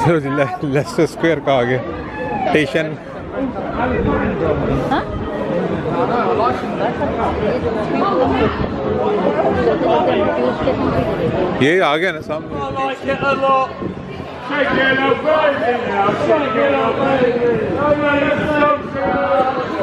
चलो जी ले- Leicester Square का आगे। स्टेशन ये आ गया ना सामने। Shake it up, baby now. Shake it up, baby. Nobody else so.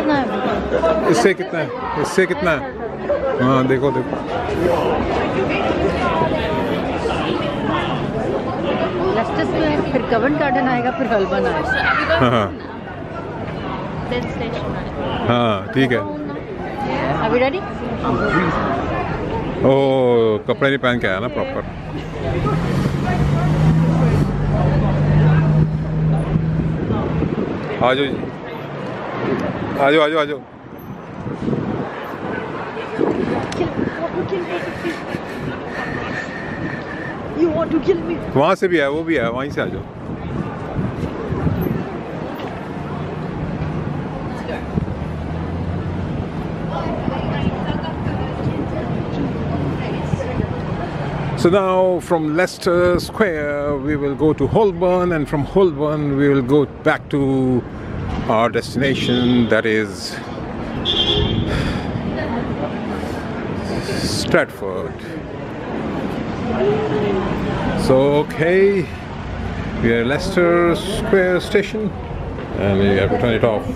इससे है? इससे कितना है? इससे कितना है? हाँ देखो देखो। फिर कवन गार्डन आएगा फिर हल्बन आएगा हाँ। हाँ? हाँ ठीक है। अभी रेडी ओ कपड़े नहीं पहन के आया ना प्रॉपर आ जाओ जी। आ जाओ आ जाओ आ जाओ You want to kill me? वहाँ से भी है वो भी है वहीं से आ जाओ So now from Leicester Square we will go to Holborn and from Holborn we will go back to our destination that is Stratford. So okay, we are Leicester Square Station and we have to turn it off.